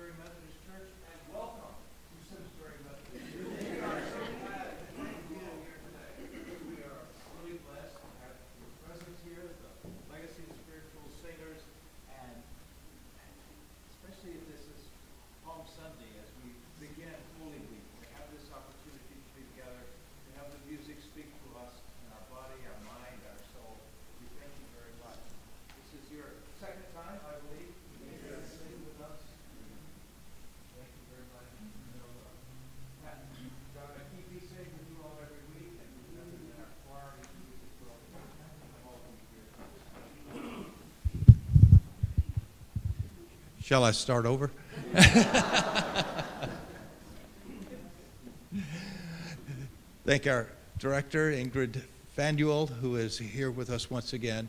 Simsbury Methodist Church, and welcome to Simsbury Methodist Church. We are so glad to have you here today. We are really blessed to have your presence here, the legacy of spiritual singers, and especially if this is Palm Sunday as we begin Holy Week, to have this opportunity to be together, to have the music speak to us in our body, our mind, our soul. We thank you very much. This is your second time, I believe, to sing with us. Thank you very much. You know, uh, Pat, John, I keep these singing with you all every week, and we've done it in our choir each week as well. I'm all of you here. Shall I start over? Thank our director, Ingrid Fanuel, who is here with us once again.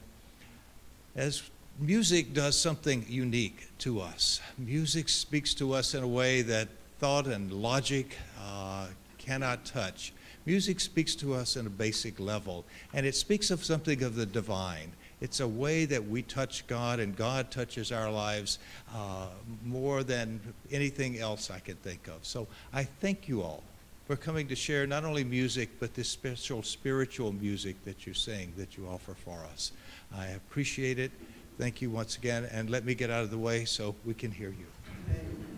As music does something unique to us, music speaks to us in a way that thought and logic uh, cannot touch. Music speaks to us in a basic level, and it speaks of something of the divine. It's a way that we touch God, and God touches our lives uh, more than anything else I can think of. So I thank you all for coming to share not only music, but this special spiritual music that you sing, that you offer for us. I appreciate it. Thank you once again, and let me get out of the way so we can hear you. Rejoice,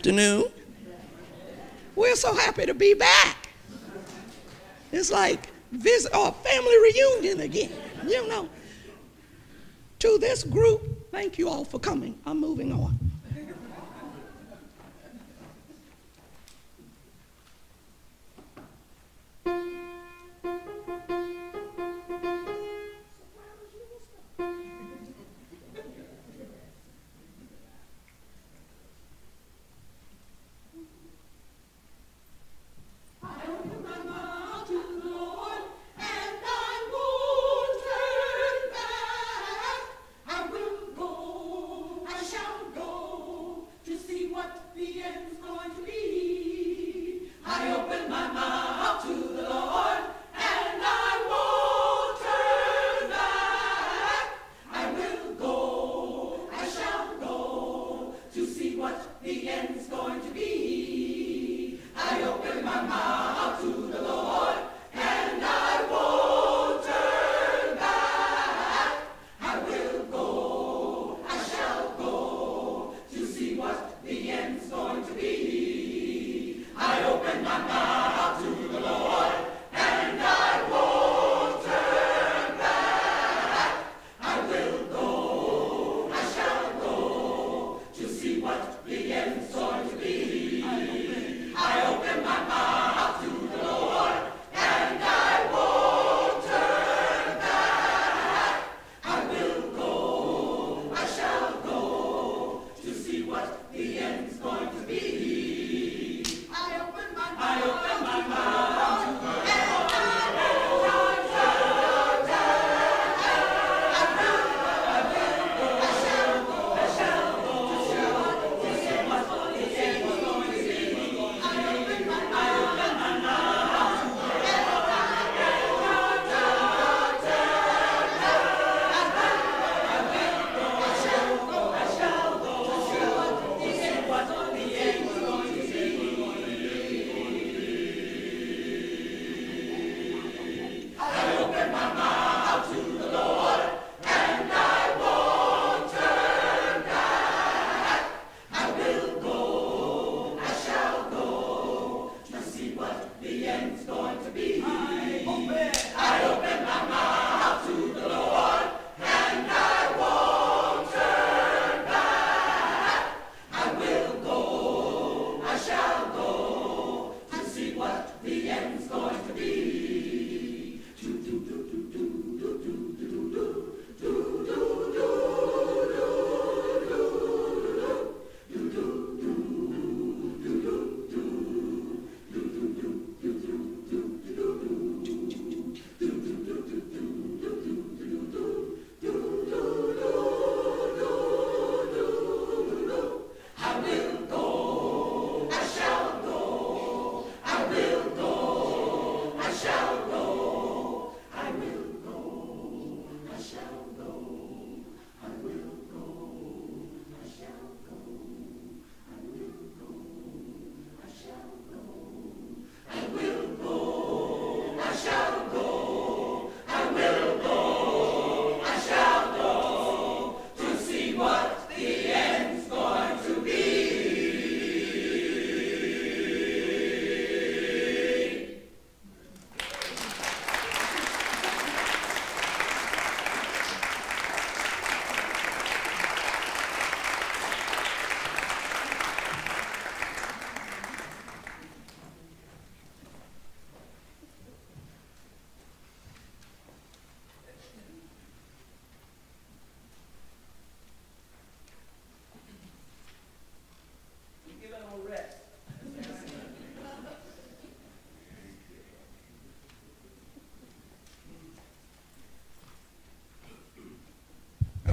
afternoon. We're so happy to be back. It's like visit or family reunion again, you know. To this group, thank you all for coming. I'm moving on.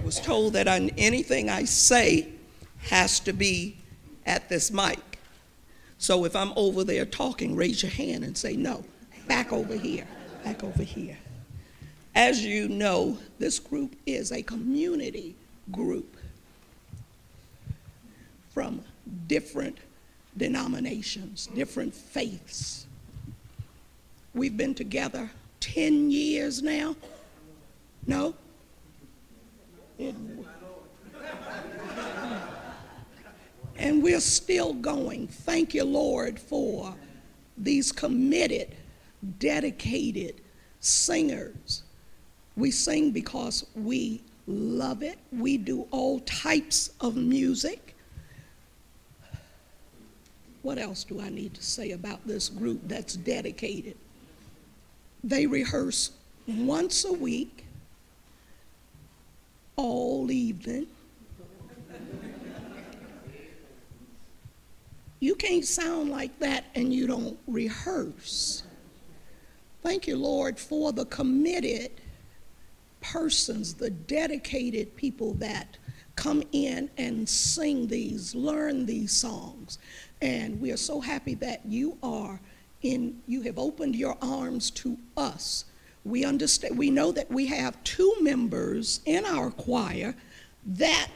Was told that I, anything I say has to be at this mic. So if I'm over there talking, raise your hand and say, no, back over here, back over here. As you know, this group is a community group from different denominations, different faiths. We've been together 10 years now. No? It, and we're still going. Thank you, Lord, for these committed, dedicated singers. We sing because we love it. We do all types of music. What else do I need to say about this group that's dedicated? They rehearse once a week, all evening. You can't sound like that and you don't rehearse. Thank you, Lord, for the committed persons, the dedicated people that come in and sing these, learn these songs. And we are so happy that you are in, you have opened your arms to us. We understand, we know that we have two members in our choir that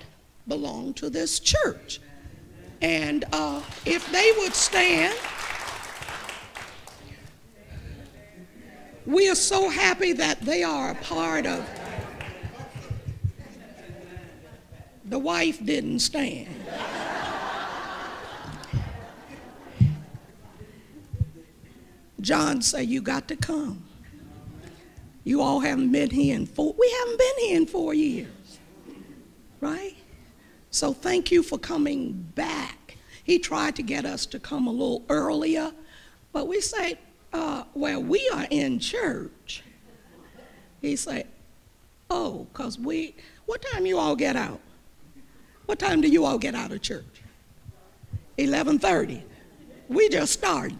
belong to this church. And uh, if they would stand, we are so happy that they are a part of. The wife didn't stand. John said, You got to come. You all haven't been here in four, we haven't been here in four years? So thank you for coming back. He tried to get us to come a little earlier, but we said, uh, Well, we are in church. He said, Oh, because we, what time you all get out? What time do you all get out of church? 11:30. We just started.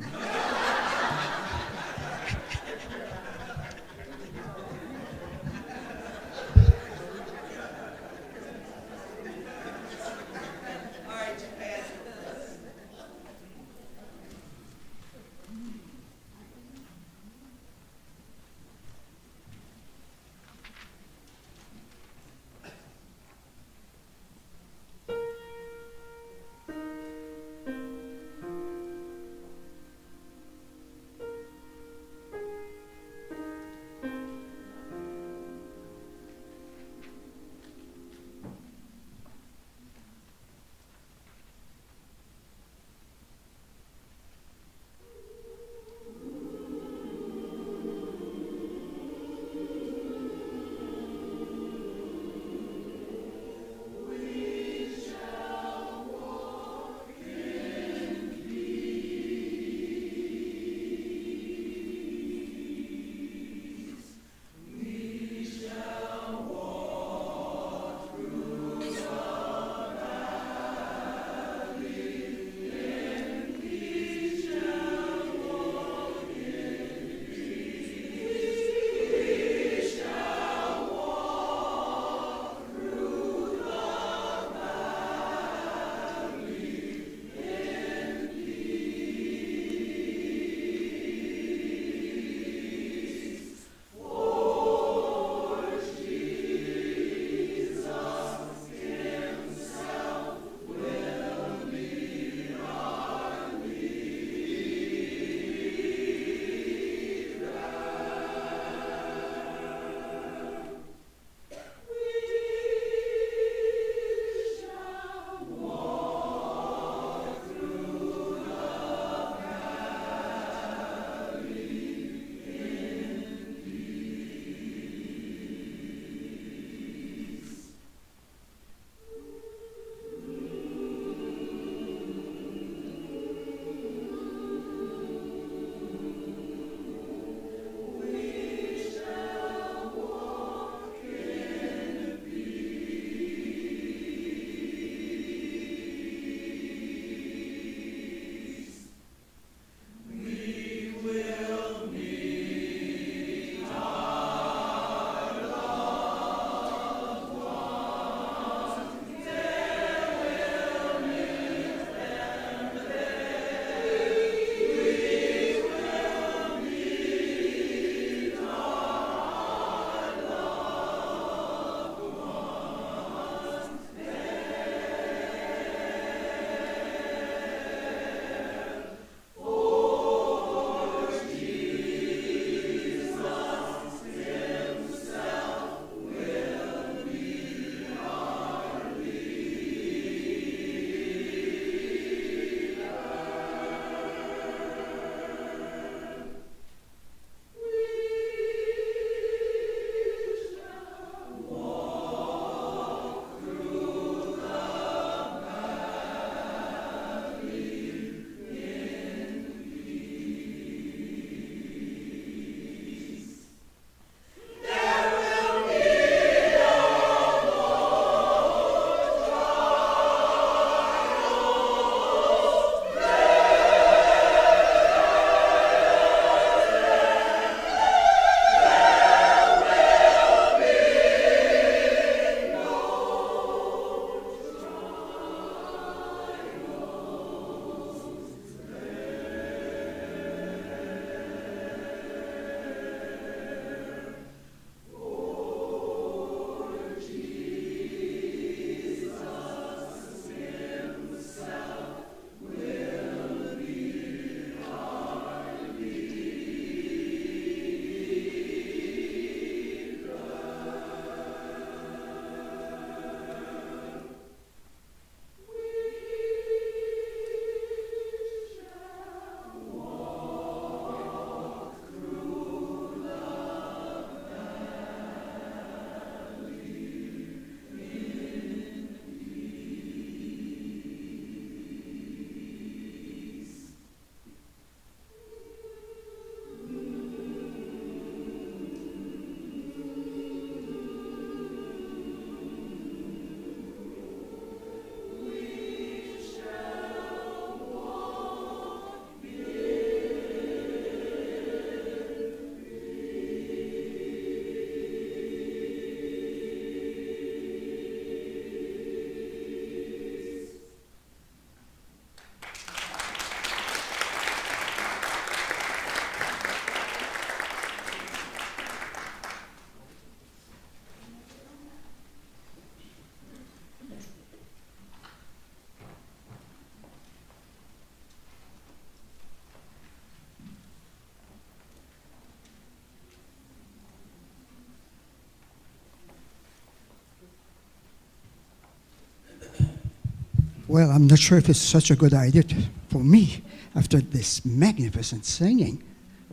Well, I'm not sure if it's such a good idea to, for me after this magnificent singing.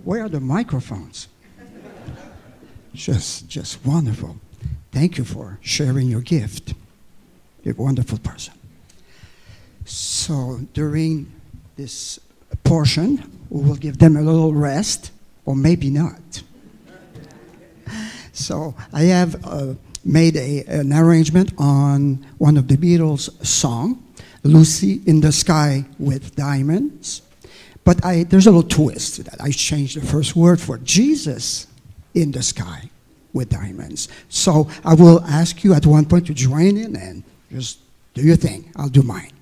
Where are the microphones? just, just wonderful. Thank you for sharing your gift. You're a wonderful person. So during this portion, we will give them a little rest, or maybe not. So I have uh, made a, an arrangement on one of the Beatles' song, "Lucy in the Sky with Diamonds." But I, there's a little twist to that. I changed the first word for Jesus in the sky with diamonds. So I will ask you at one point to join in and just do your thing. I'll do mine.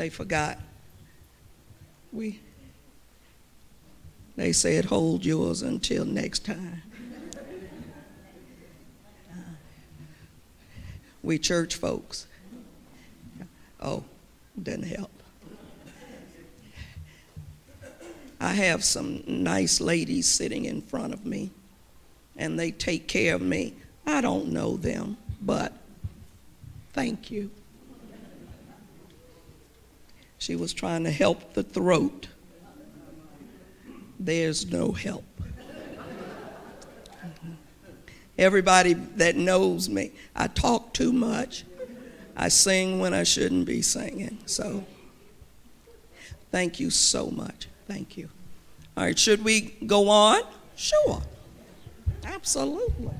They forgot. We, they said, hold yours until next time. Uh, we church folks. Oh, didn't help. I have some nice ladies sitting in front of me, and they take care of me. I don't know them, but thank you. She was trying to help the throat. There's no help. Mm-hmm. Everybody that knows me, I talk too much. I sing when I shouldn't be singing. So, thank you so much. Thank you. All right, should we go on? Sure. Absolutely.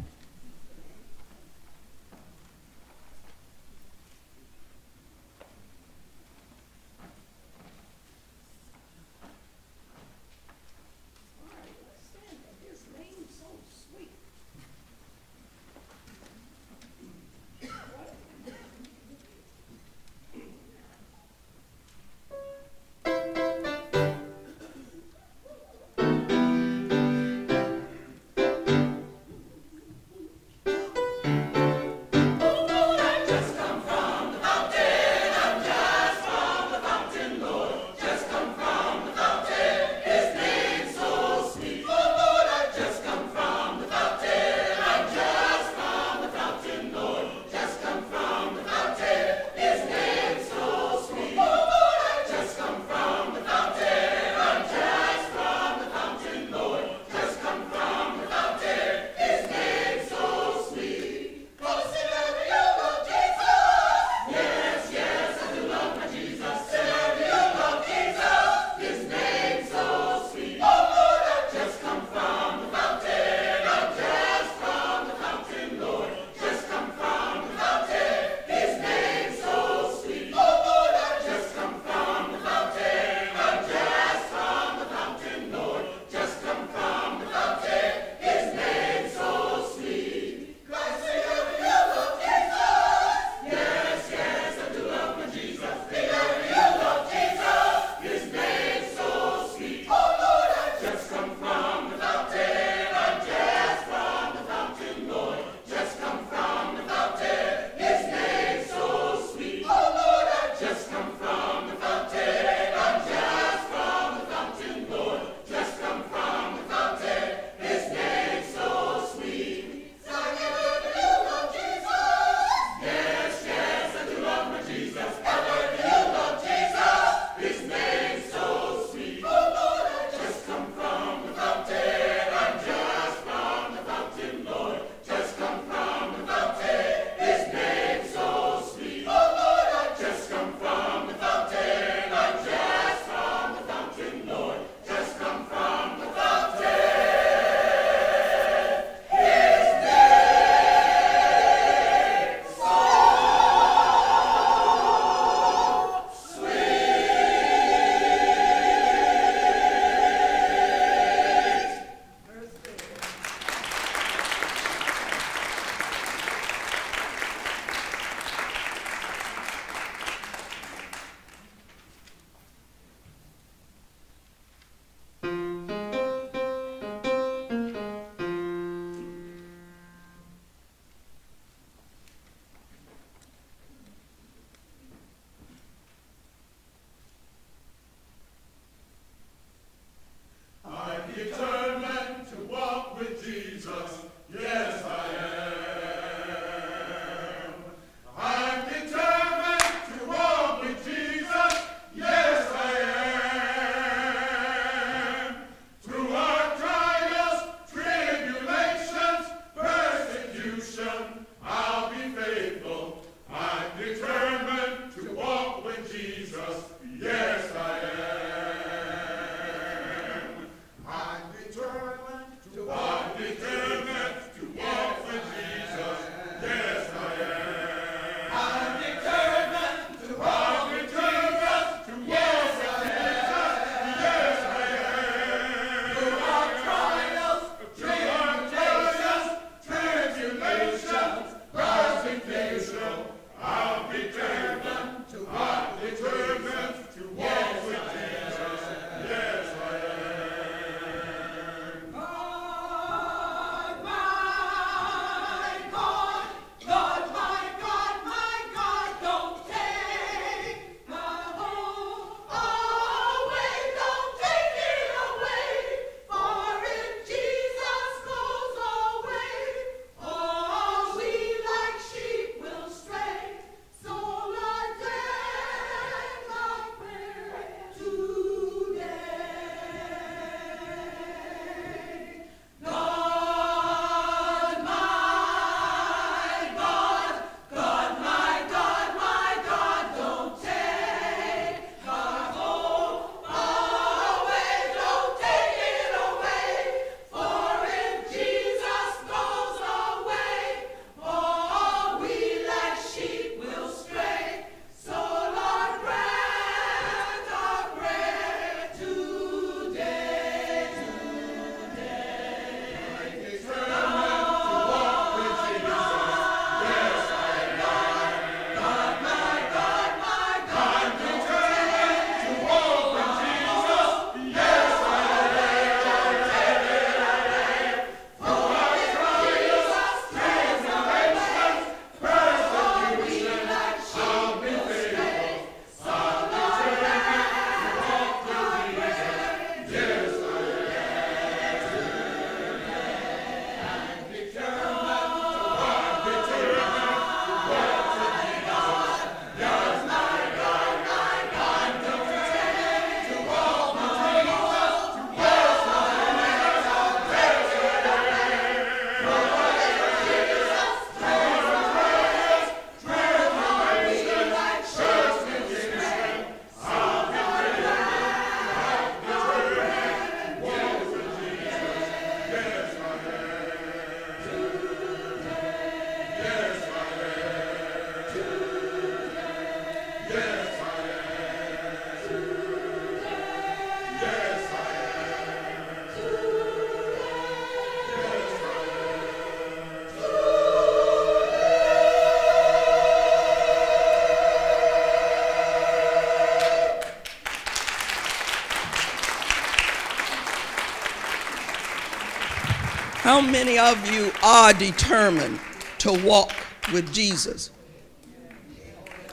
How many of you are determined to walk with Jesus?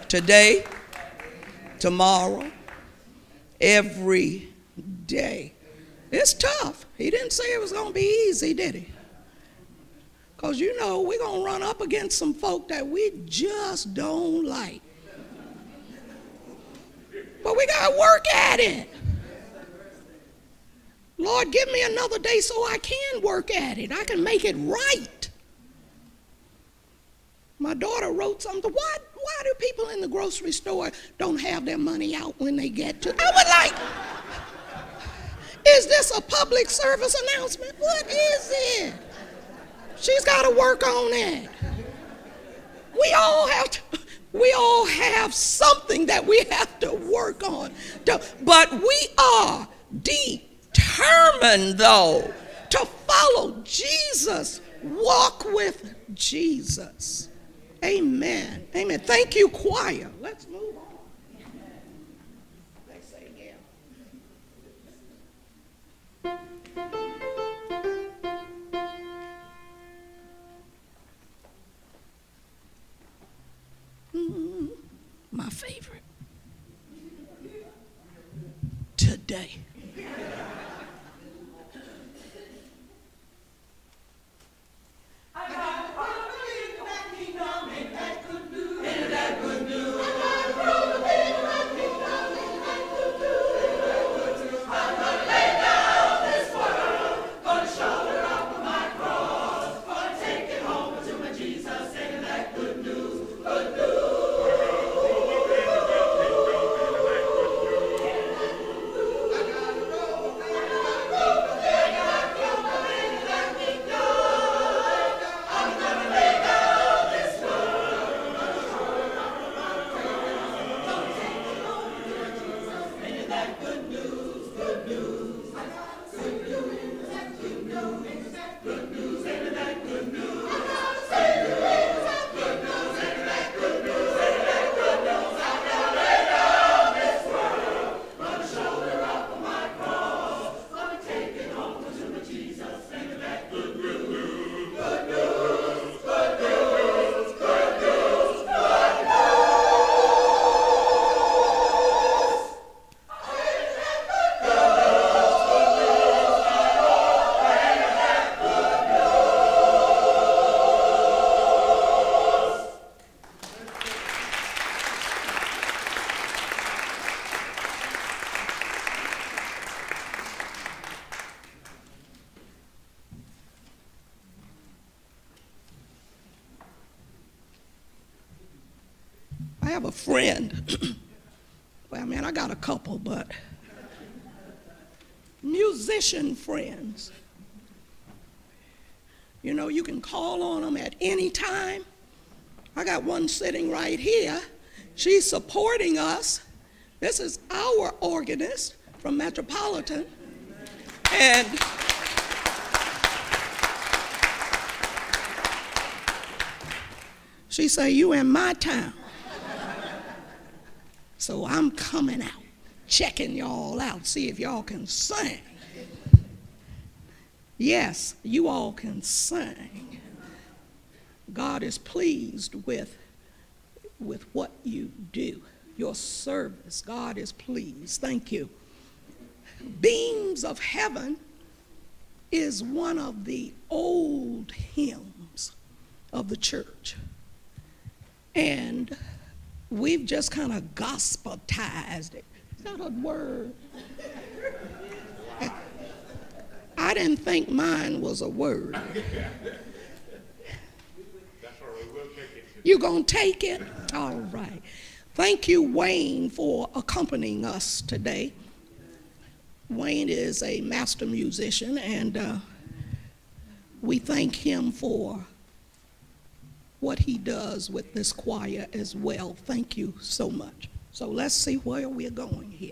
Today, tomorrow, every day. It's tough. He didn't say it was going to be easy, did he? Because you know, we're going to run up against some folk that we just don't like. But we got to work at it. Give me another day so I can work at it. I can make it right. My daughter wrote something. Why, why do people in the grocery store don't have their money out when they get to? I was like, is this a public service announcement? What is it? She's got to work on it. We all have to, we all have something that we have to work on. But we are determined, though, to follow Jesus, walk with Jesus. Amen. Amen. Thank you, choir. Let's move on. They say, yeah. Mm, my favorite. Today. Friends. You know, you can call on them at any time. I got one sitting right here. She's supporting us. This is our organist from Metropolitan. And she say, you in my town. So I'm coming out, checking y'all out, see if y'all can sing. Yes, you all can sing. God is pleased with, with what you do, your service. God is pleased. Thank you. Beams of Heaven is one of the old hymns of the church. And we've just kind of gospelized it. Is that a word? I didn't think mine was a word. You gonna take it? All right. Thank you, Wayne, for accompanying us today. Wayne is a master musician, and uh, we thank him for what he does with this choir as well. Thank you so much. So let's see where we're going here.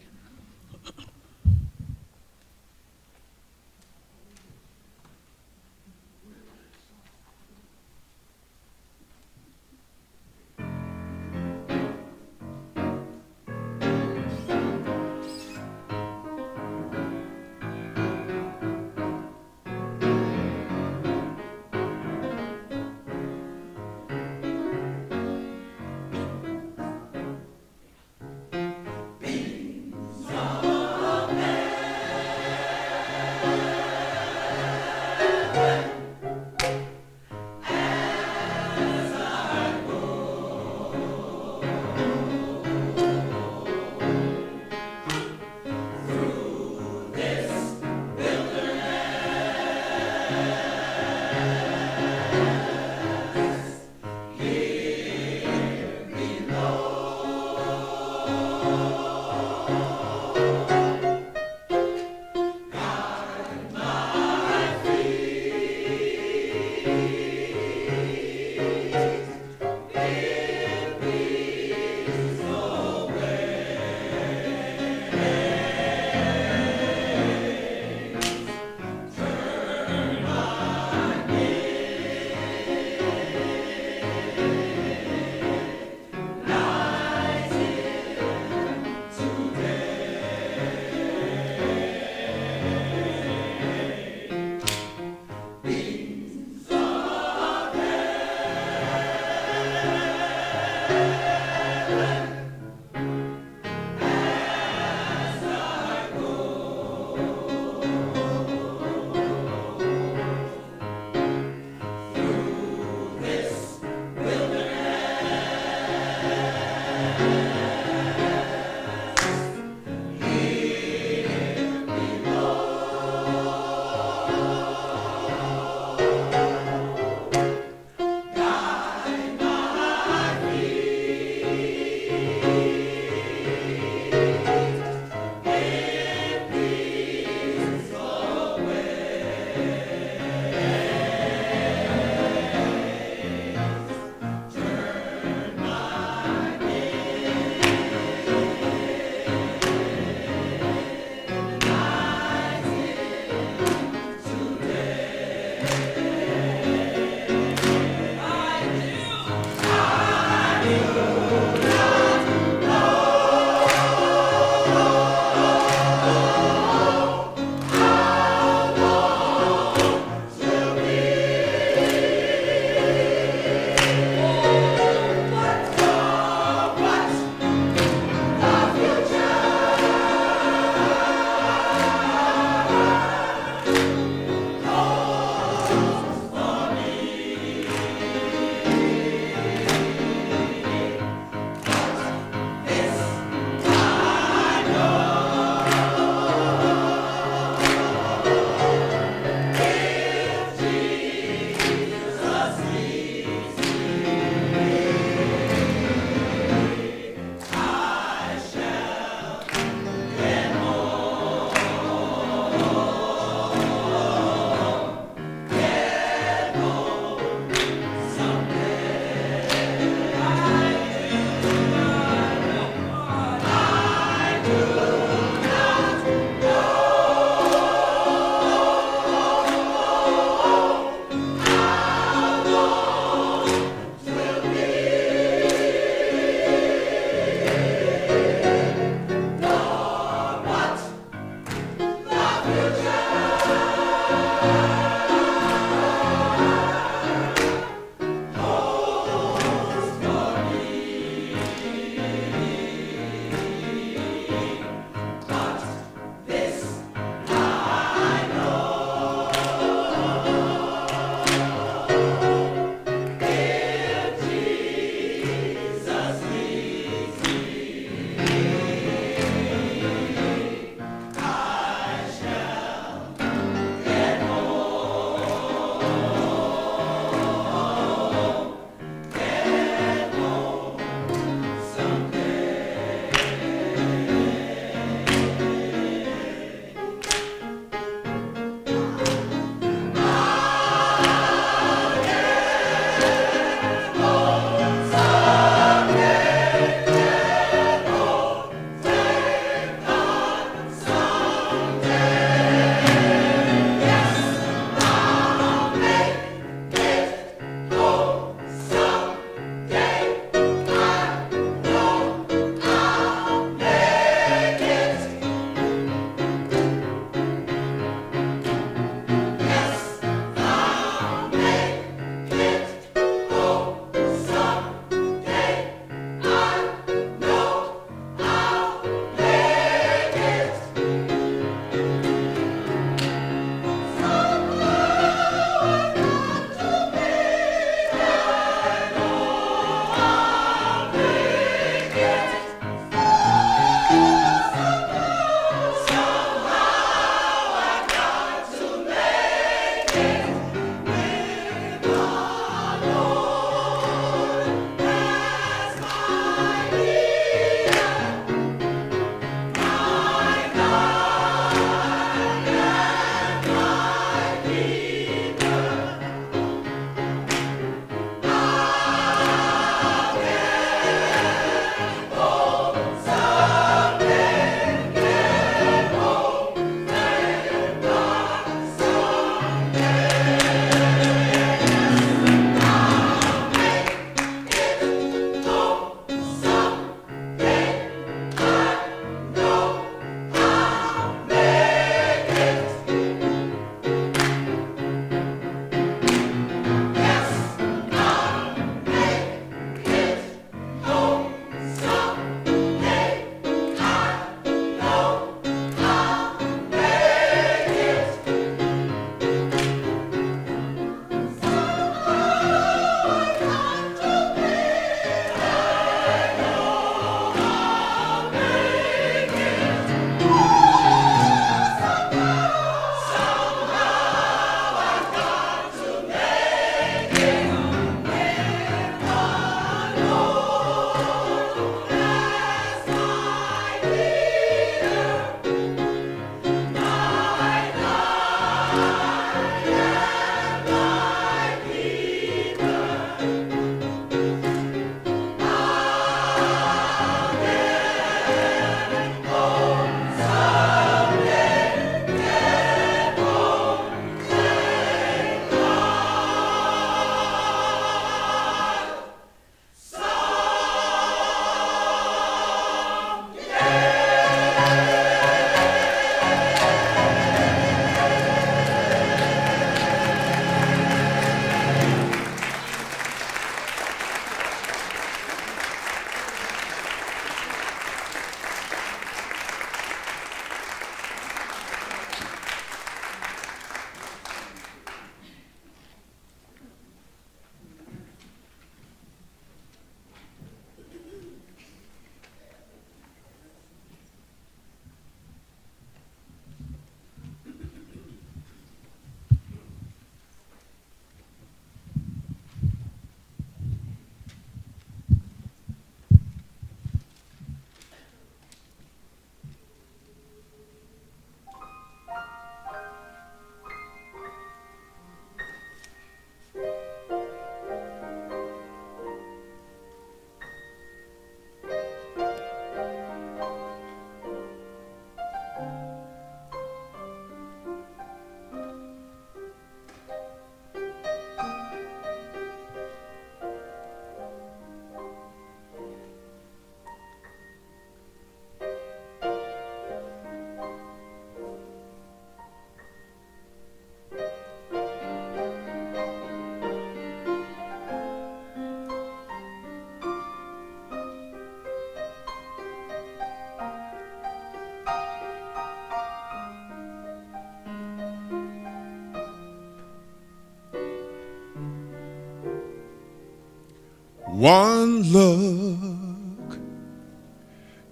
One look,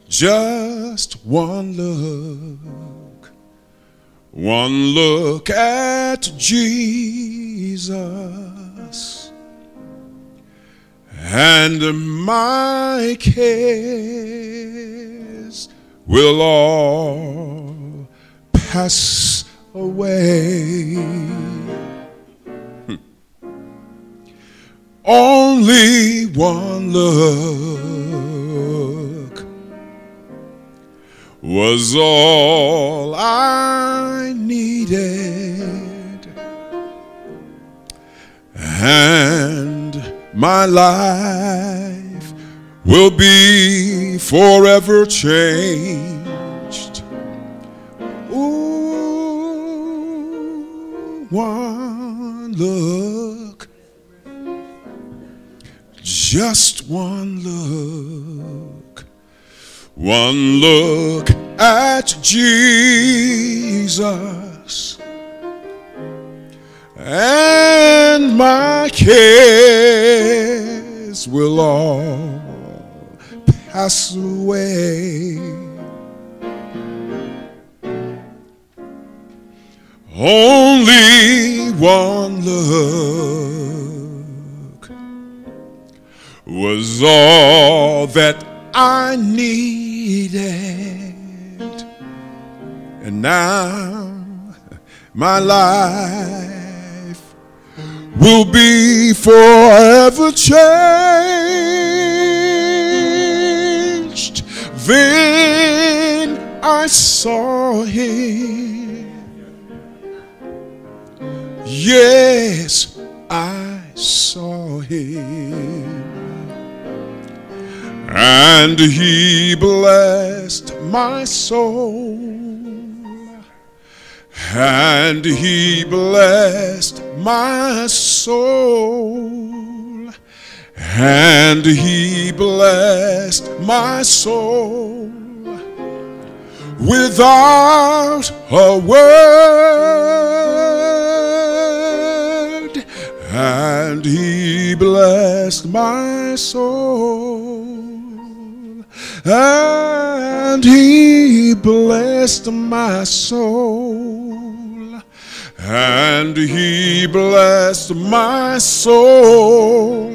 just one look, one look at Jesus, and my cares will all pass away. Only one look was all I needed, and my life will be forever changed. Ooh, one look just one look, one look at Jesus, and my cares will all pass away. Only one look was all that I needed. And now my life will be forever changed. Then I saw him. Yes, I saw him. And he blessed my soul. And he blessed my soul. And he blessed my soul without a word. And he blessed my soul. And he blessed my soul. And he blessed my soul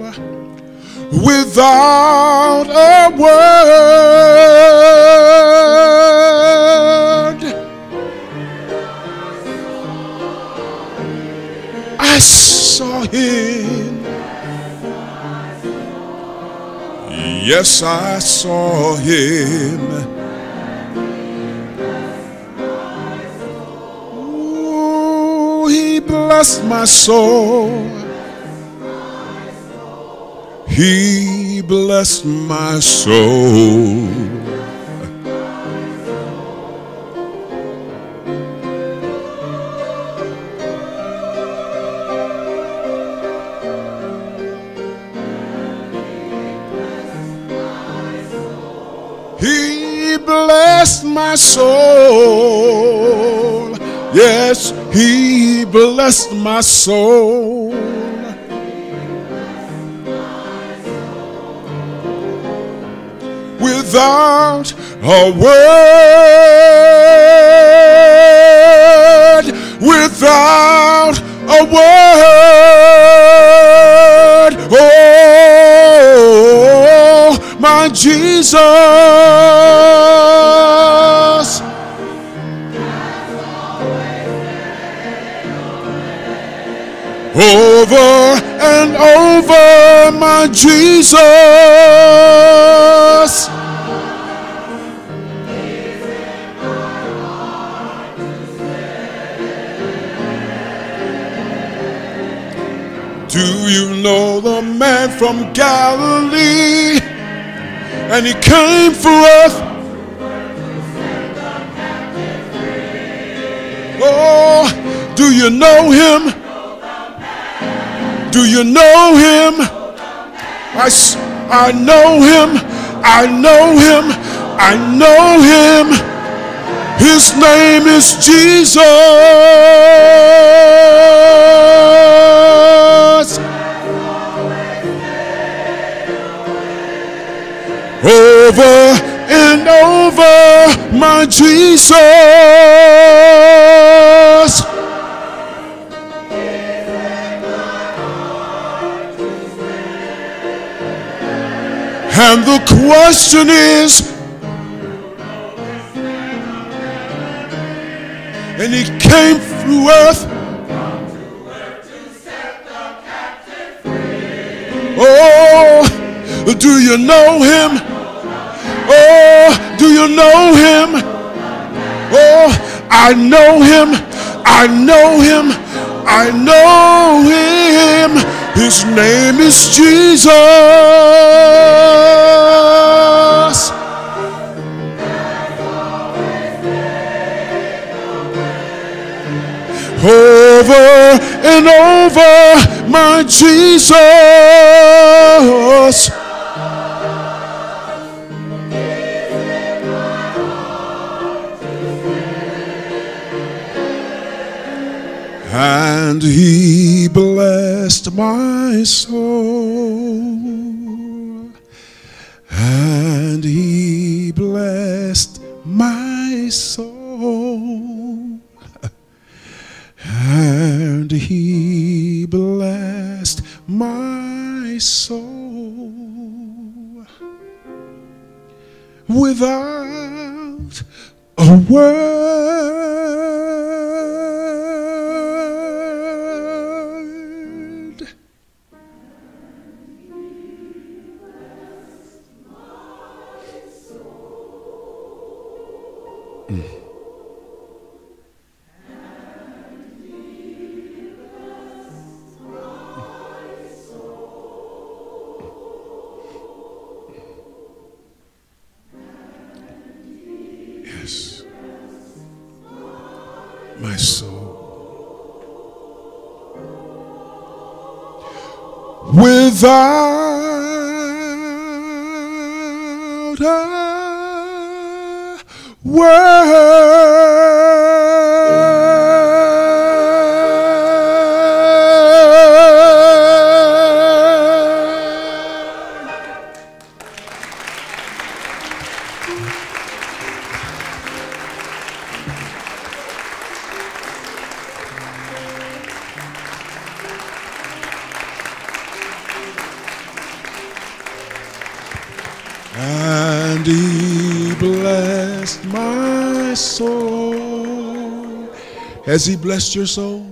without a word. I saw him. Yes, I saw him. Ooh, he blessed my soul. He blessed my soul. My soul. Yes, he blessed my soul. Without a word, without a word, oh, my Jesus. Over and over, my Jesus. Do you know the man from Galilee? And he came for us. Oh, do you know him? Do you know him? I, I know him. I know him. I know him. His name is Jesus. over and over my Jesus. And the question is, and he came through earth. Oh, do you know him? Oh, do you know him? Oh, I know him. I know him. I know him. His name is Jesus. Over and over, my Jesus. And he blessed my soul. And he blessed my soul. And he blessed my soul without a word. Without Has he blessed your soul?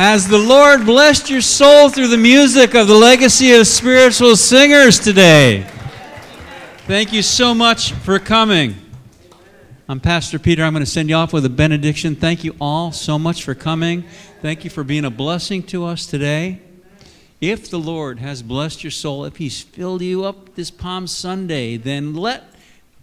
Has the Lord blessed your soul through the music of the legacy of spiritual singers today? Thank you so much for coming. I'm Pastor Peter. I'm going to send you off with a benediction. Thank you all so much for coming. Thank you for being a blessing to us today. If the Lord has blessed your soul, if He's filled you up this Palm Sunday, then let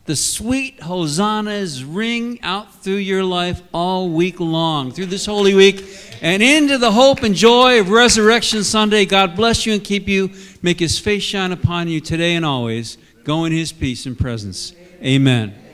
the sweet hosannas ring out through your life all week long, through this Holy Week, and into the hope and joy of Resurrection Sunday. God bless you and keep you, make His face shine upon you today and always. Go in His peace and presence. Amen.